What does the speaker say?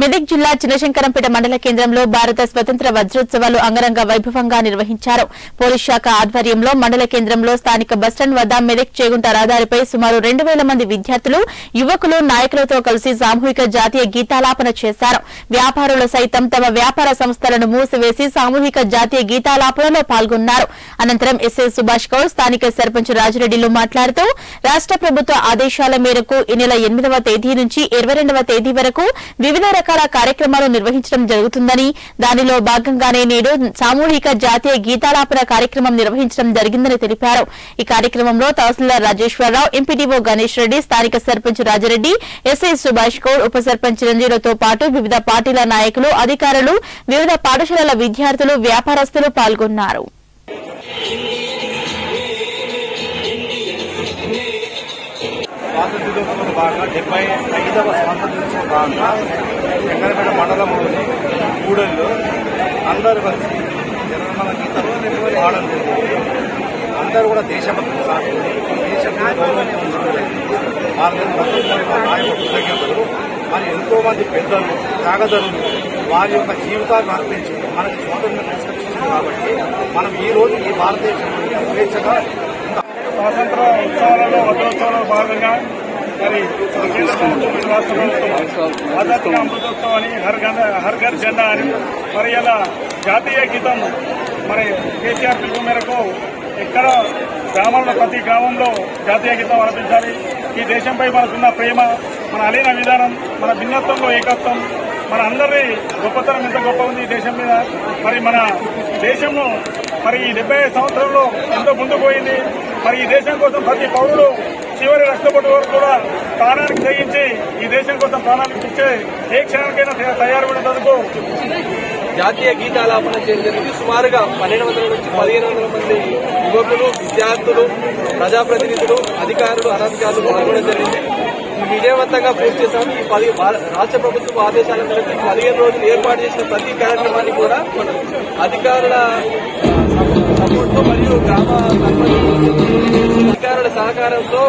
మెదక్ జిల్లా చిన్నశంకరంపేట మండల కేంద్రంలో భారత స్వతంత్ర వజ్రోత్సవాలు అంగరంగ వైభవంగా నిర్వహించారు. పోలీస్ శాఖ ఆధ్వర్యంలో మండల కేంద్రంలో స్థానిక బస్టాండ్ వద్ద మెదక్ చేగుంట రహదారిపై సుమారు రెండు వేల మంది విద్యార్థులు యువకులు నాయకులతో కలిసి సామూహిక జాతీయ గీతాలాపన చేశారు. వ్యాపారులు సైతం తమ వ్యాపార సంస్థలను మూసివేసి సామూహిక జాతీయ గీతాలాపనలో పాల్గొన్నారు. అనంతరం ఎస్ఐ సుభాష్ కౌర్ స్థానిక సర్పంచ్ రాజిరెడ్డిలు మాట్లాడుతూ రాష్ట ప్రభుత్వ ఆదేశాల మేరకు ఈ నెల ఎనిమిదవ తేదీ నుంచి ఇరవై రెండవ తేదీ వరకు వివిధ రకాల కార్యక్రమాలు నిర్వహించడం జరుగుతుందని దానిలో భాగంగానే నేడు సామూహిక జాతీయ గీతాలాపన కార్యక్రమం నిర్వహించడం జరిగిందని తెలిపారు. ఈ కార్యక్రమంలో తహసీల్దార్ రాజేశ్వరరావు ఎంపీడీఓ గణేష్ రెడ్డి స్థానిక సర్పంచ్ రాజరెడ్డి ఎస్ఐ సుభాష్ గౌడ్ ఉప సర్పంచ్ రంజీలతో పాటు వివిధ పార్టీల నాయకులు అధికారులు వివిధ పాఠశాలల విద్యార్థులు వ్యాపారస్తులు పాల్గొన్నారు. స్వాతంత్ర దినోత్సవం భాగంగా డెబ్బై ఐదవ స్వాతంత్ర దినోత్సవం భాగంగా వెంకటపేట మండలంలోని కూడలిలో అందరూ కలిసి జనగణమన తర్వాత పాడడం జరిగింది అందరూ కూడా దేశభక్తులు సాగుతుంది దేశభక్తి గౌరవం భారత కృతజ్ఞతలు. మరి ఎంతో మంది పెద్దలు త్యాగదరులు వారి యొక్క జీవితాలను అర్పించి మనకి స్వాతంత్రం తీసుకొచ్చింది కాబట్టి మనం ఈ రోజు ఈ భారతదేశంలో స్వేచ్ఛగా స్వాతంత్ర ఉత్సవాలలో వజ్రోత్సవాలలో భాగంగా మరి కేంద్ర ప్రభుత్వం రాష్ట్ర ప్రభుత్వం ఆజాదీ అమృతోత్సవం అని హర్ గంద హర్ ఘర్ జెండా అని మరి ఇలా జాతీయ గీతం మరి కేసీఆర్ పిలుపు మేరకు ఎక్కడ గ్రామాల్లో ప్రతి గ్రామంలో జాతీయ గీతం ఆలపించాలి ఈ దేశంపై మనకున్న ప్రేమ మన అలీన విధానం మన భిన్నత్వంలో ఏకత్వం మన అందరి గొప్పతనం ఎంత గొప్ప ఉంది ఈ దేశం మీద. మరి మన దేశంలో మరి ఈ డెబ్బై సంవత్సరంలో ఎంతో ముందుకు పోయింది. మరి ఈ దేశం కోసం ప్రతి పౌరుడు చివరి రక్తపొట్టు వరకు కూడా ప్రాణానికి తెగించి ఈ దేశం కోసం ప్రాణానికి ఇచ్చే ఏ క్షణానికైనా తయారు పడేందుకు జాతీయ గీతాలాపన చేయడానికి సుమారుగా పన్నెండు వందల నుంచి పదిహేను వందల మంది యువకులు విద్యార్థులు ప్రజాప్రతినిధులు అధికారులు అనధికారులు పాల్గొనడం జరిగింది. విజయవంతంగా పూర్తి చేశాము ఈ పది భార- రాష్ట్ర ప్రభుత్వం ఆదేశాల మేరకు పదిహేను రోజులు ఏర్పాటు చేసిన ప్రతి కార్యక్రమాన్ని కూడా అధికారుల మరియు గ్రామ సర్పంచ్ అధికారుల సహకారంతో